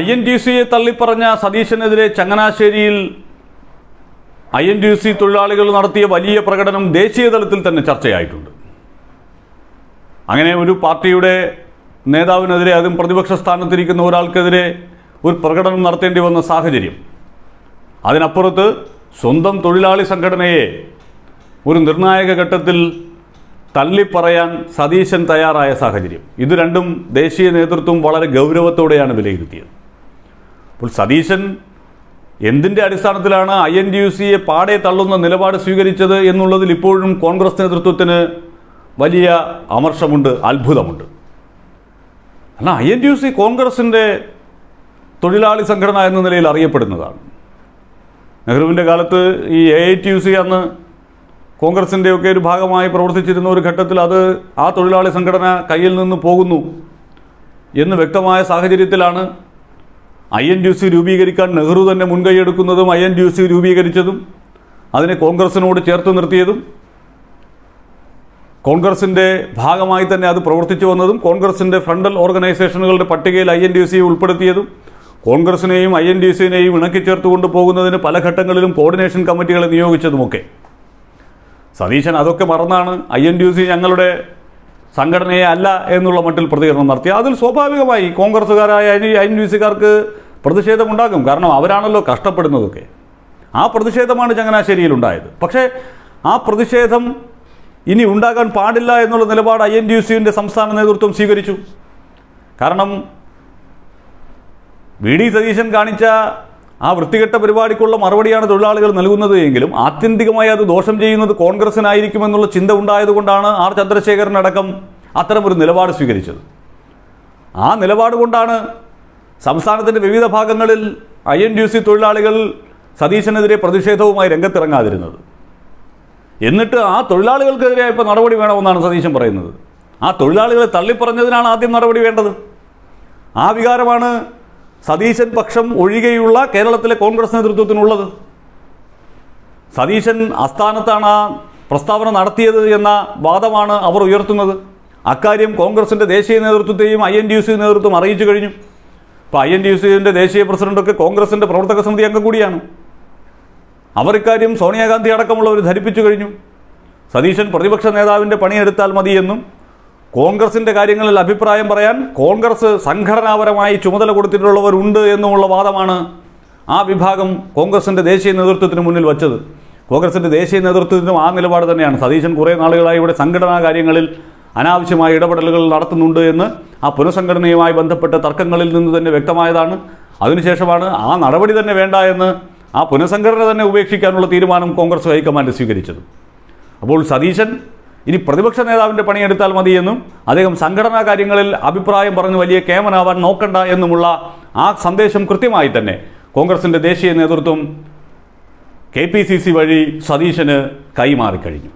I N T സിയെ തള്ളിപ്പറഞ്ഞ സതീശനെതിരെ ചങ്ങനാശ്ശേരിയിൽ I N T C തൊഴിലാളികൾ നടത്തിയ വലിയ പ്രകടനം ദേശീയ തലത്തിൽ തന്നെ ചർച്ചയായിട്ടുണ്ട്. അങ്ങനെ ഒരു പാർട്ടിയുടെ നേതാവിനെതിരെ അതും പ്രതിപക്ഷ സ്ഥാനത്തിരിക്കുന്ന ഒരാൾക്കെതിരെ ഒരു പ്രകടനം നടത്തേണ്ടി വന്ന സാഹചര്യം. അതിനപ്പുറത്ത് സ്വന്തം തൊഴിലാളി സംഘടനയെ ഒരു നിർണായക ഘട്ടത്തിൽ തള്ളിപ്പറയാൻ സതീശൻ തയ്യാറായ സാഹചര്യം. ഇത് രണ്ടും ദേശീയ നേതൃത്വം വളരെ ഗൗരവത്തോടെയാണ് വിലയിരുത്തിയത്. അപ്പോൾ സതീശൻ എന്തിന്റെ അടിസ്ഥാനത്തിലാണ് ഐ എൻ ഡി യു സിയെ പാടെ തള്ളുന്ന നിലപാട് സ്വീകരിച്ചത് എന്നുള്ളതിൽ ഇപ്പോഴും കോൺഗ്രസ് നേതൃത്വത്തിന് വലിയ അമർഷമുണ്ട് അത്ഭുതമുണ്ട്. കാരണം I N D U C കോൺഗ്രസിന്റെ തൊഴിലാളി സംഘടന എന്ന നിലയിൽ അറിയപ്പെടുന്നതാണ്. നെഹ്റുവിന്റെ കാലത്ത് ഈ A I T U C അന്ന് കോൺഗ്രസിന്റെയൊക്കെ ഒരു ഭാഗമായി പ്രവർത്തിച്ചിരുന്ന ഒരു ഘട്ടത്തിൽ അത് ആ തൊഴിലാളി സംഘടന കയ്യിൽ നിന്ന് പോകുന്നു എന്ന് വ്യക്തമായ സാഹചര്യത്തിലാണ് ഐ എൻ ഡി സി രൂപീകരിക്കാൻ നെഹ്റു തന്നെ മുൻകൈയെടുക്കുന്നതും ഐ എൻ ഡി സി രൂപീകരിച്ചതും അതിനെ കോൺഗ്രസിനോട് ചേർത്ത് നിർത്തിയതും കോൺഗ്രസിന്റെ ഭാഗമായി തന്നെ അത് പ്രവർത്തിച്ചു വന്നതും കോൺഗ്രസിന്റെ ഫ്രണ്ടൽ ഓർഗനൈസേഷനുകളുടെ പട്ടികയിൽ ഐ എൻ ഡി സിയെ ഉൾപ്പെടുത്തിയതും കോൺഗ്രസിനെയും ഐ എൻ ഡി സിനെയും ഇണക്കിച്ചേർത്ത് കൊണ്ടുപോകുന്നതിന് പല ഘട്ടങ്ങളിലും കോർഡിനേഷൻ കമ്മിറ്റികളെ നിയോഗിച്ചതുമൊക്കെ. സതീശൻ അതൊക്കെ മറന്നാണ് ഐ എൻ ഡി സി ഞങ്ങളുടെ സംഘടനയെ അല്ല എന്നുള്ള മട്ടിൽ പ്രതികരണം നടത്തി അതിൽ സ്വാഭാവികമായി കോൺഗ്രസ്സുകാരായ ഐ എൻ ഡി സിക്കാർക്ക് പ്രതിഷേധമുണ്ടാകും. കാരണം അവരാണല്ലോ കഷ്ടപ്പെടുന്നതൊക്കെ. ആ പ്രതിഷേധമാണ് ചങ്ങനാശ്ശേരിയിൽ ഉണ്ടായത് പക്ഷേ ആ പ്രതിഷേധം ഇനി ഉണ്ടാകാൻ പാടില്ല എന്നുള്ള നിലപാട് ഐ എൻ ഡി യു സിന്റെ സംസ്ഥാന നേതൃത്വം സ്വീകരിച്ചു. കാരണം വി ഡി സതീശൻ കാണിച്ച ആ വൃത്തികെട്ട പരിപാടിക്കുള്ള മറുപടിയാണ് തൊഴിലാളികൾ നൽകുന്നത് എങ്കിലും ആത്യന്തികമായി അത് ദോഷം ചെയ്യുന്നത് കോൺഗ്രസിനായിരിക്കുമെന്നുള്ള ചിന്ത ഉണ്ടായതുകൊണ്ടാണ് ആർ ചന്ദ്രശേഖരനടക്കം അത്തരമൊരു നിലപാട് സ്വീകരിച്ചത്. ആ നിലപാട് കൊണ്ടാണ് സംസ്ഥാനത്തിന്റെ വിവിധ ഭാഗങ്ങളിൽ ഐ എൻ ഡി സി തൊഴിലാളികൾ സതീശനെതിരെ പ്രതിഷേധവുമായി രംഗത്തിറങ്ങാതിരുന്നത്. എന്നിട്ട് ആ തൊഴിലാളികൾക്കെതിരെ ഇപ്പോൾ നടപടി വേണമെന്നാണ് സതീശൻ പറയുന്നത്. ആ തൊഴിലാളികളെ തള്ളിപ്പറഞ്ഞതിനാണ് ആദ്യം നടപടി വേണ്ടത്. ആ വികാരമാണ് സതീശൻ പക്ഷം ഒഴികെയുള്ള കേരളത്തിലെ കോൺഗ്രസ് നേതൃത്വത്തിനുള്ളത്. സതീശൻ ആസ്ഥാനത്താണ് ആ പ്രസ്താവന നടത്തിയത് എന്ന വാദമാണ് അവർ ഉയർത്തുന്നത്. അക്കാര്യം കോൺഗ്രസിന്റെ ദേശീയ നേതൃത്വത്തെയും I N D U C നേതൃത്വം അറിയിച്ചു കഴിഞ്ഞു. ഇപ്പോൾ ഐ എൻ ഡി ദേശീയ പ്രസിഡന്റൊക്കെ കോൺഗ്രസിന്റെ പ്രവർത്തക സമിതി അംഗം കൂടിയാണ്. അവർ ഇക്കാര്യം സോണിയാഗാന്ധി അടക്കമുള്ളവർ ധരിപ്പിച്ചു കഴിഞ്ഞു. സതീശൻ പ്രതിപക്ഷ നേതാവിന്റെ പണിയെടുത്താൽ മതിയെന്നും കോൺഗ്രസിന്റെ കാര്യങ്ങളിൽ അഭിപ്രായം പറയാൻ കോൺഗ്രസ് സംഘടനാപരമായി ചുമതല കൊടുത്തിട്ടുള്ളവരുണ്ട് എന്നുമുള്ള വാദമാണ് ആ വിഭാഗം കോൺഗ്രസിന്റെ ദേശീയ നേതൃത്വത്തിന് മുന്നിൽ വച്ചത്. കോൺഗ്രസിന്റെ ദേശീയ നേതൃത്വത്തിനും ആ നിലപാട് തന്നെയാണ്. സതീശൻ കുറേ നാളുകളായി ഇവിടെ സംഘടനാ കാര്യങ്ങളിൽ അനാവശ്യമായ ഇടപെടലുകൾ നടത്തുന്നുണ്ട് എന്ന് ആ പുനഃസംഘടനയുമായി ബന്ധപ്പെട്ട തർക്കങ്ങളിൽ നിന്ന് തന്നെ വ്യക്തമായതാണ്. അതിനുശേഷമാണ് ആ നടപടി തന്നെ വേണ്ട എന്ന് ആ പുനഃസംഘടന തന്നെ ഉപേക്ഷിക്കാനുള്ള തീരുമാനം കോൺഗ്രസ് ഹൈക്കമാൻഡ് സ്വീകരിച്ചത്. അപ്പോൾ സതീശൻ ഇനി പ്രതിപക്ഷ നേതാവിന്റെ പണിയെടുത്താൽ മതിയെന്നും അദ്ദേഹം സംഘടനാ കാര്യങ്ങളിൽ അഭിപ്രായം പറഞ്ഞ് വലിയ കേമനാവാൻ നോക്കണ്ട എന്നുമുള്ള ആ സന്ദേശം കൃത്യമായി തന്നെ കോൺഗ്രസിന്റെ ദേശീയ നേതൃത്വം കെ പി സി സി വഴി സതീശന് കൈമാറിക്കഴിഞ്ഞു.